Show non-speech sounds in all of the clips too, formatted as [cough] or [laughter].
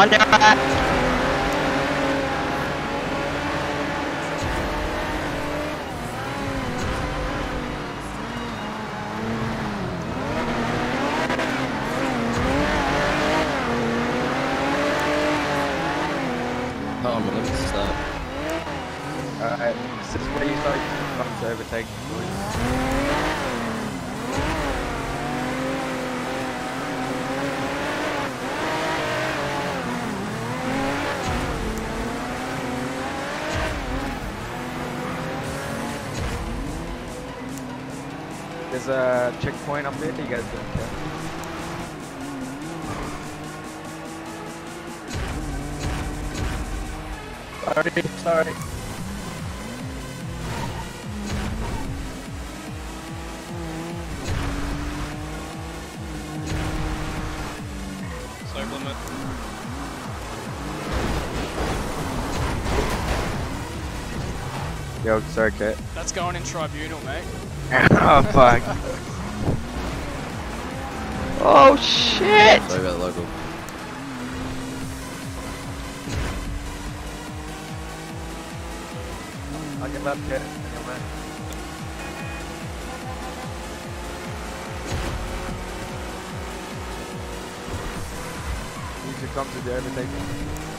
On your right. Oh, I'm gonna stop. Alright, this is where you start trying to overtake. There's a checkpoint up there, you guys don't care. Sorry, sorry. Limit. Yo, sorry, Kit. That's going in tribunal, mate. [laughs] oh, fuck. Oh shit! Sorry about the local. I'll get left, Kit. I'll get left. Use your comms to do everything.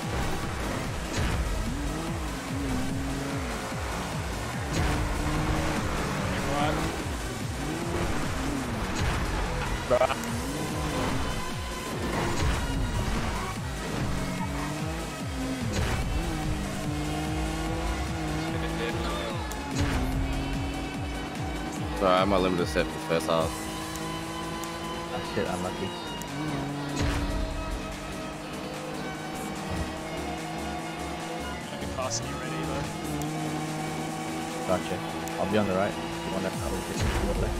Sorry, I had my limiter set for the first half. Ah, shit, unlucky. I can pass you ready though. Gotcha. I'll be on the right. You want to I will get you to the left.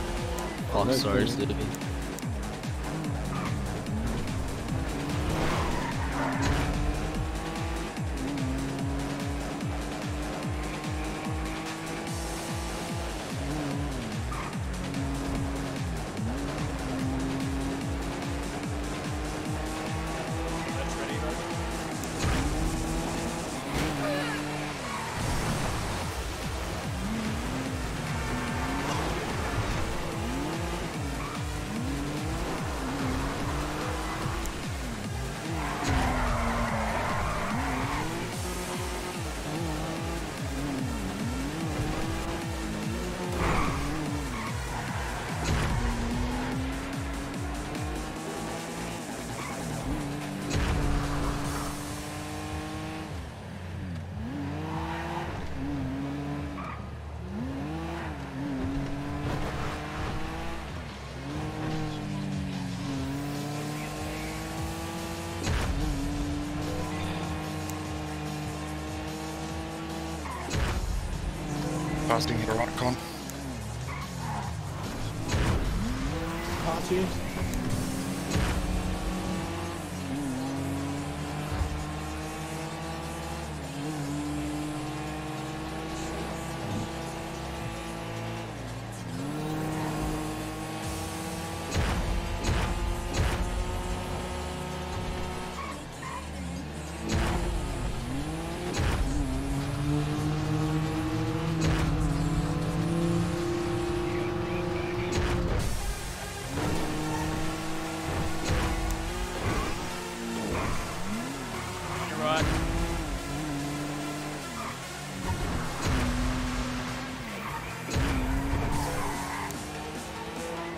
Oh, sorry, Stevie. Passing your right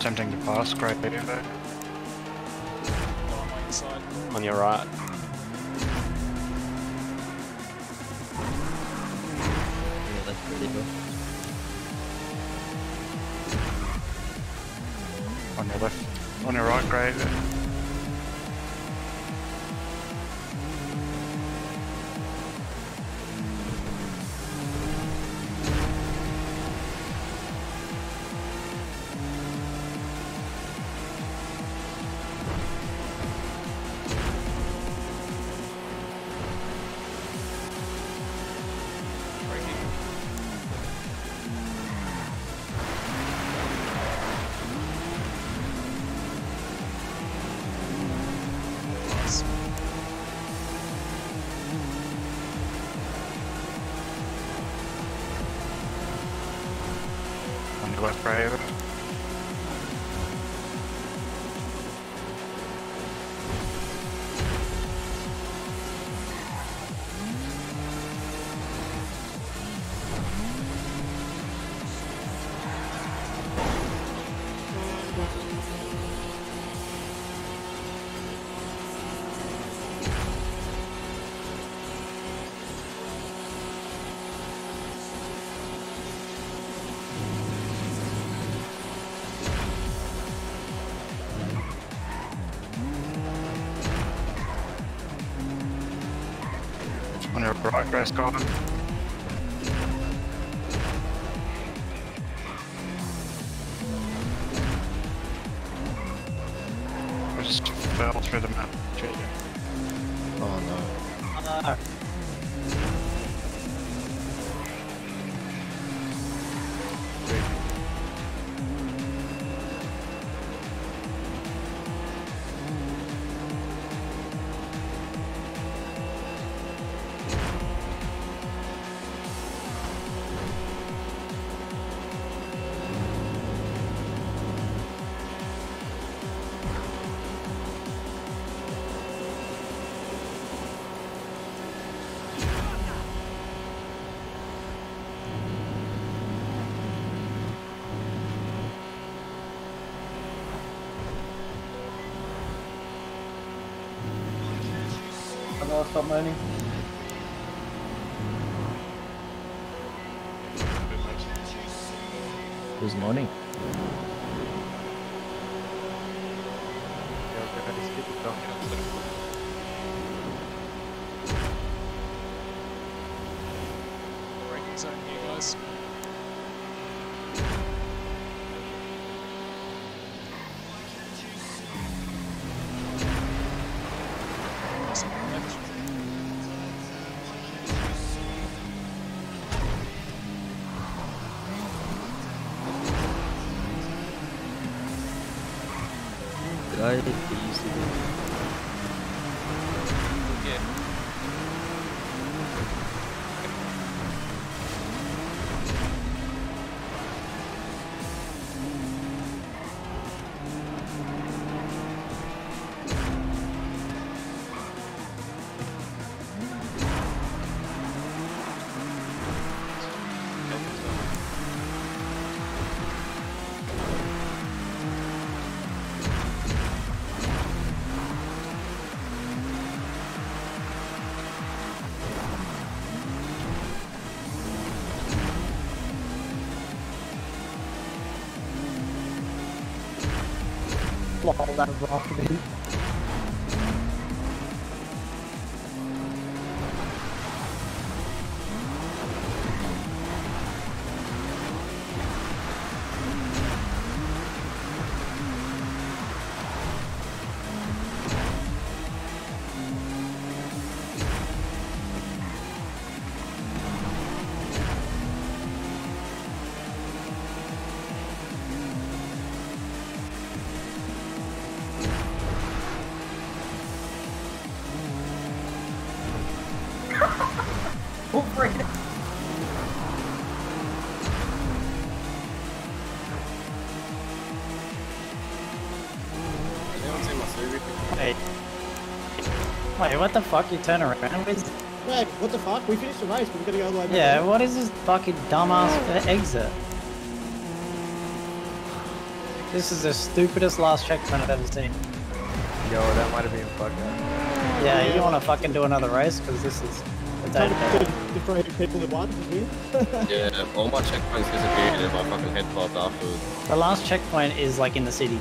Attempting to pass, great video. Go on my inside. On your right. Yeah, that's pretty good. On your left, on your right, great. Grave. Right, Grace Garden. I just fell through the map. Oh no. Ah, I gotta stop moaning. who's moaning? Yeah, okay, just keep it going. Braking zone here, Did I use Lol, that rocked [laughs] me. Wait. Wait, what the fuck? You turn around with? Wait, what the fuck? We finished the race, but we gotta go all the way back. Yeah, what is this fucking dumbass e- exit? This is the stupidest last checkpoint I've ever seen. Yo, that might have been fucked up. Yeah, you wanna fucking do another race? Because this is a day to Two people at once, is weird. Yeah, all my checkpoints disappeared and my fucking head popped afterwards. The last checkpoint is like in the city.